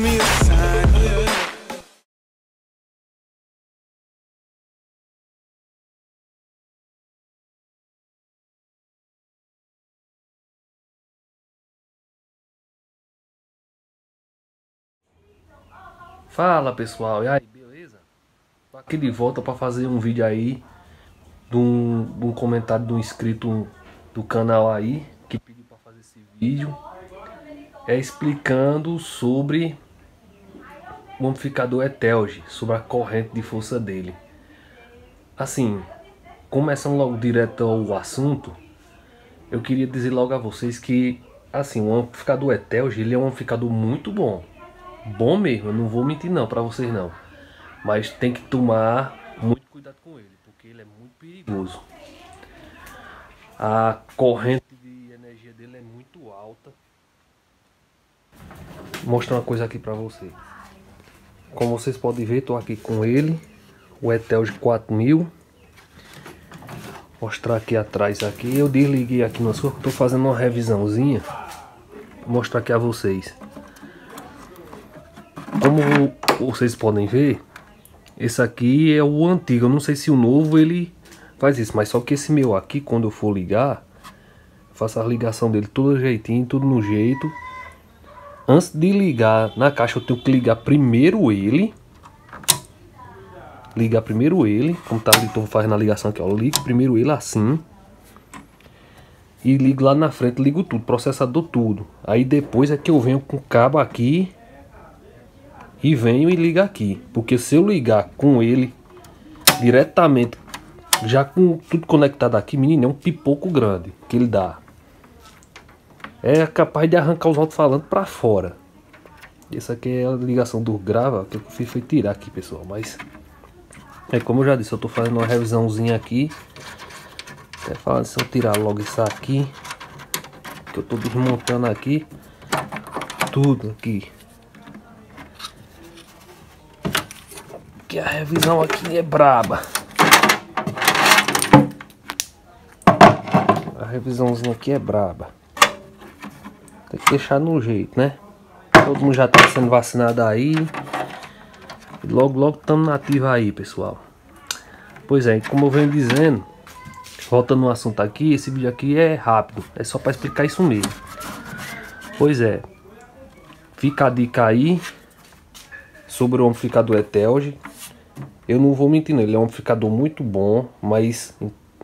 me. Fala pessoal, e aí, beleza? Tô aqui de volta para fazer um vídeo aí de um, de um comentário de um inscrito do canal aí que pediu para fazer esse vídeo é explicando sobre o amplificador Etelge, sobre a corrente de força dele. Assim, começando logo direto ao assunto, eu queria dizer logo a vocês que assim, o amplificador Etelge, ele é um amplificador muito bom bom mesmo, eu não vou mentir não para vocês não. Mas tem que tomar muito cuidado com ele, porque ele é muito perigoso. A corrente de energia dele é muito alta. Vou mostrar uma coisa aqui para vocês. Como vocês podem ver, estou aqui com ele, o Etelge 4000. Vou mostrar aqui atrás aqui. Eu desliguei aqui no sua, estou fazendo uma revisãozinha. Vou mostrar aqui a vocês. Como vocês podem ver, esse aqui é o antigo. Eu não sei se o novo ele faz isso, mas só que esse meu aqui, quando eu for ligar, faço a ligação dele tudo jeitinho, tudo no jeito. Antes de ligar na caixa, eu tenho que ligar primeiro ele. Ligar primeiro ele, como tá ali, tô fazendo a ligação aqui, ó. Ligo primeiro ele assim. E ligo lá na frente, ligo tudo, processador tudo. Aí depois é que eu venho com o cabo aqui e venho e ligo aqui. Porque se eu ligar com ele diretamente, já com tudo conectado aqui, menino, é um pipoco grande que ele dá. É capaz de arrancar os alto-falantes para fora. Essa aqui é a ligação do grava que eu fiz foi tirar aqui, pessoal. Mas é como eu já disse, eu tô fazendo uma revisãozinha aqui. Até falando se eu tirar logo isso aqui, que eu tô desmontando aqui tudo aqui. que a revisão aqui é braba. Revisãozinha aqui é braba. Tem que deixar no jeito, né? Todo mundo já tá sendo vacinado aí. E logo, logo estamos nativa aí, pessoal. Pois é, como eu venho dizendo, voltando no assunto aqui, esse vídeo aqui é rápido. É só para explicar isso mesmo. Pois é, fica a dica aí sobre o amplificador Etelge. Eu não vou mentir, ele é um amplificador muito bom, mas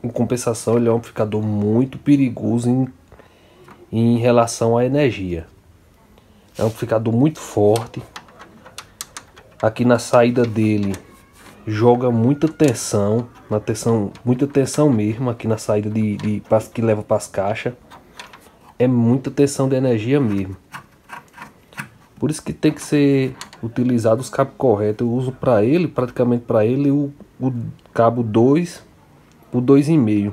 em, compensação ele é um amplificador muito perigoso em, em relação à energia. É um amplificador muito forte. Aqui na saída dele joga muita tensão, tensão, muita tensão mesmo aqui na saída de, de que leva para as caixas. É muita tensão de energia mesmo. Por isso que tem que ser utilizado os cabos corretos. Eu uso para ele, praticamente para ele, o, o cabo 2 por 2,5.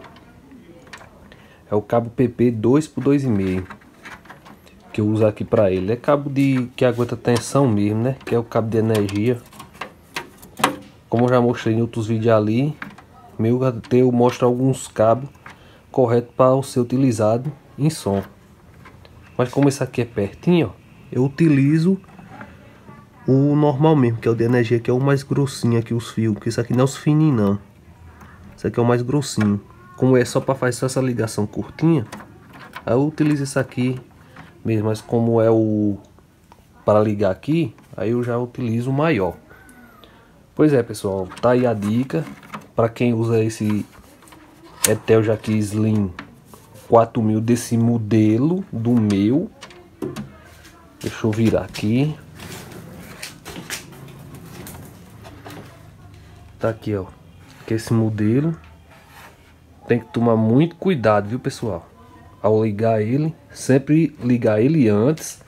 É o cabo PP 2 por 2,5 que eu uso aqui para ele. É cabo de que aguenta tensão mesmo, né? Que é o cabo de energia. Como eu já mostrei em outros vídeos ali, meu eu mostro alguns cabos corretos para ser utilizado em som. Mas como esse aqui é pertinho, ó, eu utilizo o normal mesmo, que é o de energia, que é o mais grossinho aqui os fios, porque isso aqui não é os fininhos não. Isso aqui é o mais grossinho. Como é só para fazer essa ligação curtinha, aí eu utilizo isso aqui mesmo, mas como é o para ligar aqui, aí eu já utilizo o maior. Pois é, pessoal, tá aí a dica para quem usa esse Etel Jaqui Slim 4000 desse modelo do meu Deixa eu virar aqui. Tá aqui, ó. Que esse modelo. Tem que tomar muito cuidado, viu, pessoal? Ao ligar ele. Sempre ligar ele antes.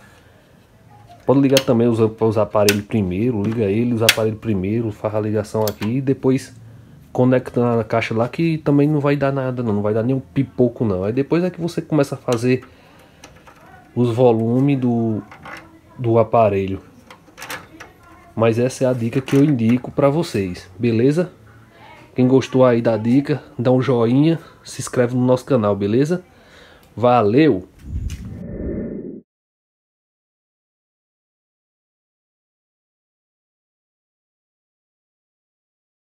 Pode ligar também os, os aparelhos primeiro. Liga ele, os aparelhos primeiro. Faz a ligação aqui. E depois conecta na caixa lá que também não vai dar nada não, não vai dar nenhum pipoco não. Aí depois é que você começa a fazer os volumes do, do aparelho. Mas essa é a dica que eu indico para vocês, beleza? Quem gostou aí da dica, dá um joinha, se inscreve no nosso canal, beleza? Valeu!